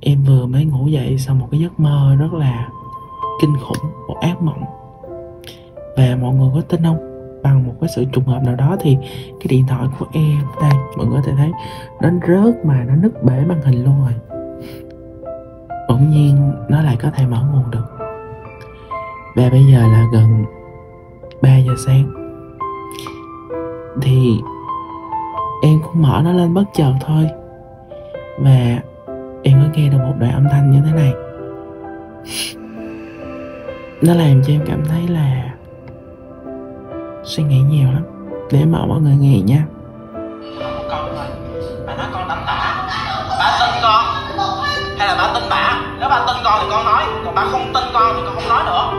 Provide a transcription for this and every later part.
em vừa mới ngủ dậy sau một cái giấc mơ rất là kinh khủng, một ác mộng. Và mọi người có tin không? Bằng một cái sự trùng hợp nào đó thì cái điện thoại của em đây, mọi người có thể thấy, nó rớt mà nó nứt bể màn hình luôn rồi. Bỗng nhiên nó lại có thể mở nguồn được. Và bây giờ là gần 3 giờ sáng. Thì em cũng mở nó lên bất chợt thôi. Và em có nghe được một đoạn âm thanh như thế này. Nó làm cho em cảm thấy là suy nghĩ nhiều lắm. Để mở mọi người nghe nha. Hay là bà tin nếu bà tin con thì con nói. Còn bà không tin con thì con không nói nữa.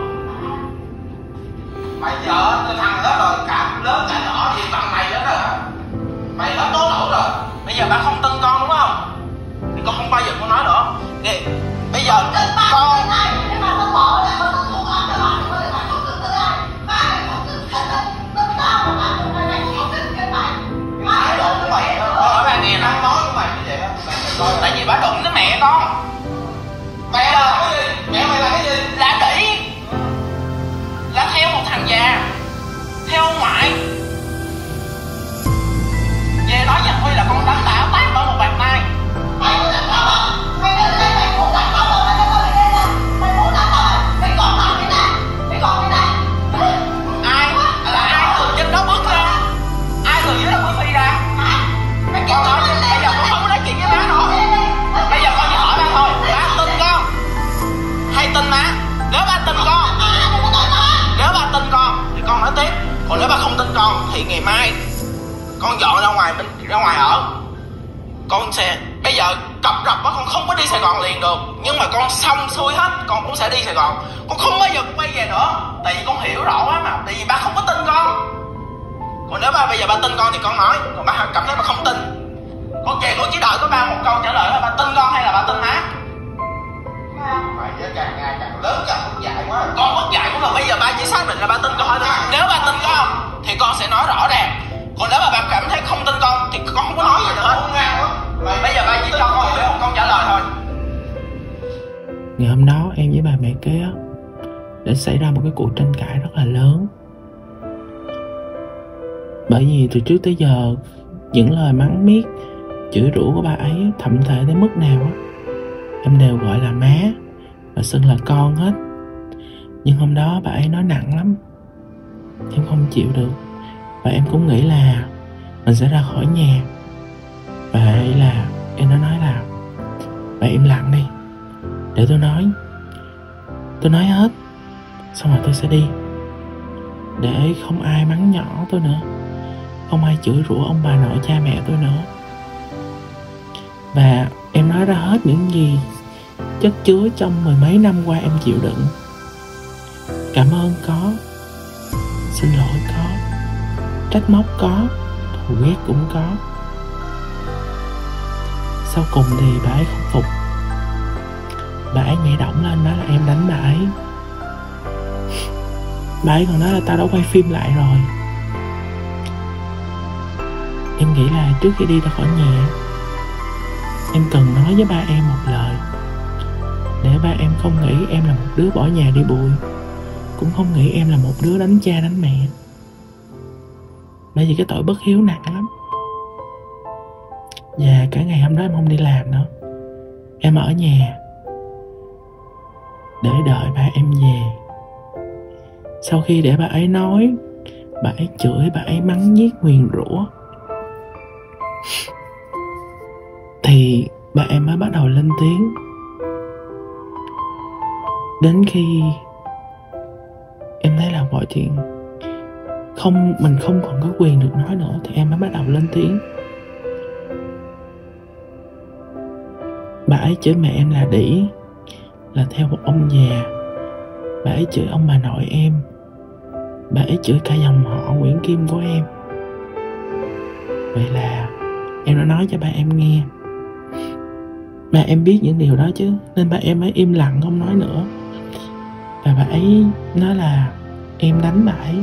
Bây giờ cái thằng đó rồi cả lớn cả nhỏ thì bằng mày đó hả? Mày hết tố nổi rồi. Bây giờ bà không tin con con mẹ con nói tiếp. Còn nếu ba không tin con thì ngày mai con dọn ra ngoài bên ra ngoài ở. Con sẽ bây giờ cập rập á con không có đi sài gòn liền được. Nhưng mà con xong xuôi hết con cũng sẽ đi sài gòn. Con không bao giờ quay về nữa tại vì con hiểu rõ quá mà tại vì ba không có tin con. Còn nếu ba bây giờ ba tin con thì con nói còn ba cảm thấy ba không tin. Con kìa con chỉ đợi có ba một câu trả lời là ba tin con hay là ba tin má mày với càng ngày càng lớn càng mất dạy quá. Con mất dạy cũng là bây giờ ba chỉ xác định là ba tin con thôi nếu ba tin con thì con sẽ nói rõ ràng. Còn nếu mà ba cảm thấy không tin con thì con không có nói gì nữa. Hết bây giờ ba chỉ cho con hiểu một câu trả lời thôi. Ngày hôm đó em với bà mẹ kế á đã xảy ra một cái cuộc tranh cãi rất là lớn. Bởi vì từ trước tới giờ những lời mắng miết chửi rủa của bà ấy thậm tệ tới mức nào á em đều gọi là má và xưng là con hết. Nhưng hôm đó bà ấy nói nặng lắm em không chịu được. Và em cũng nghĩ là mình sẽ ra khỏi nhà. Và ấy là em đã nói là vậy im lặng đi. Để tôi nói. Tôi nói hết. Xong rồi tôi sẽ đi. Để không ai mắng nhỏ tôi nữa. Không ai chửi rủa ông bà nội cha mẹ tôi nữa. Và em nói ra hết những gì chất chứa trong mười mấy năm qua em chịu đựng. Cảm ơn có xin lỗi có. Trách móc có, thù ghét cũng có. Sau cùng thì bà ấy không phục. Bà ấy nhảy động lên nói là em đánh bà ấy. Bà ấy còn nói là tao đã quay phim lại rồi. Em nghĩ là trước khi đi ra khỏi nhà, em cần nói với ba em một lời để ba em không nghĩ em là một đứa bỏ nhà đi bụi cũng không nghĩ em là một đứa đánh cha đánh mẹ. Bởi vì cái tội bất hiếu nặng lắm. Và cả ngày hôm đó em không đi làm nữa. Em ở nhà. Để đợi ba em về. Sau khi để bà ấy nói bà ấy chửi bà ấy mắng nhiếc, nguyền rủa. Thì bà em mới bắt đầu lên tiếng. Đến khi em thấy là mọi chuyện không, mình không còn có quyền được nói nữa, thì em mới bắt đầu lên tiếng. Bà ấy chửi mẹ em là đĩ, là theo một ông già. Bà ấy chửi ông bà nội em. Bà ấy chửi cả dòng họ nguyễn kim của em. Vậy là em đã nói cho ba em nghe. Ba em biết những điều đó chứ, nên ba em mới im lặng không nói nữa và bà ấy nói là, em đánh bà ấy.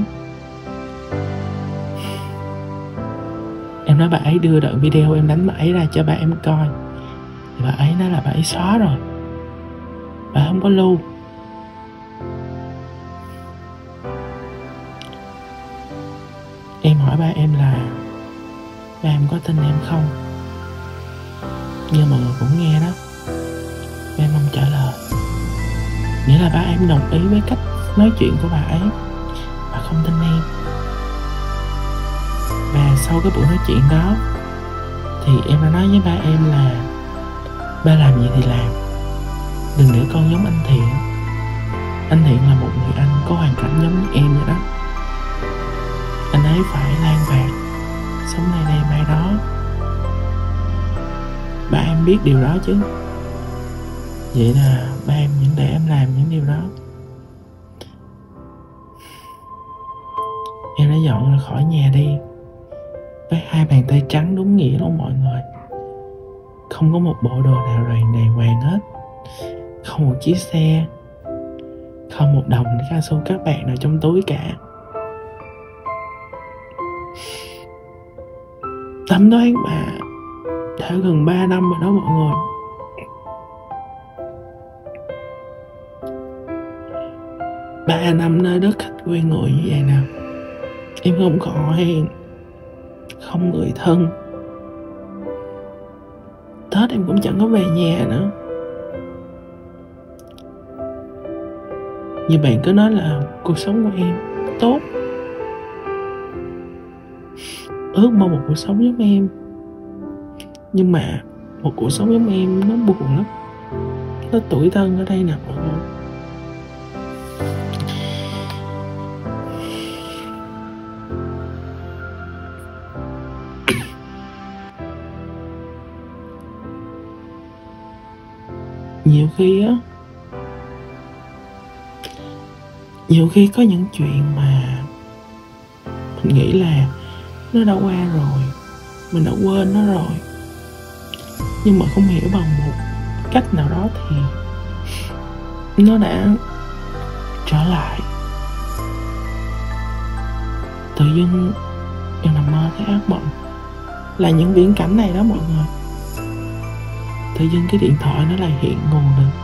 Em nói bà ấy đưa đoạn video em đánh bà ấy ra cho ba em coi. Thì bà ấy nói là bà ấy xóa rồi. Bà không có lưu. Em hỏi ba em là, ba em có tin em không? Như mọi người cũng nghe đó. Ba em không trả lời nghĩa là ba em đồng ý với cách nói chuyện của bà ấy. Bà không tin em. Và sau cái buổi nói chuyện đó, thì em đã nói với ba em là, ba làm gì thì làm. Đừng để con giống anh thiện. Anh thiện là một người anh có hoàn cảnh giống như em vậy đó. Anh ấy phải lan bạc, sống nay đây mai đó. Ba em biết điều đó chứ? Vậy là ba em em đã dọn ra khỏi nhà đi. Với hai bàn tay trắng đúng nghĩa luôn mọi người. Không có một bộ đồ nào ràng đầy hoàng hết. Không một chiếc xe. Không một đồng cao su các bạn nào trong túi cả. Tấm đoán mà đã gần 3 năm rồi đó mọi người. Ba năm nơi đất khách quê người như vậy nào em không có hàng không người thân. Tết em cũng chẳng có về nhà nữa. Như bạn cứ nói là cuộc sống của em tốt. Ước mong một cuộc sống giống em. Nhưng mà một cuộc sống giống em nó buồn lắm. Nó tuổi thân ở đây nè. mọi nhiều khi á, nhiều khi có những chuyện mà mình nghĩ là nó đã qua rồi, mình đã quên nó rồi, nhưng mà không hiểu bằng một cách nào đó thì nó đã trở lại. Tự dưng em nằm mơ thấy ác mộng. Là những viễn cảnh này đó mọi người tự dưng cái điện thoại nó lại hiện nguồn được